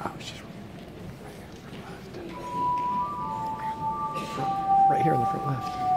Oh, right here in the front left.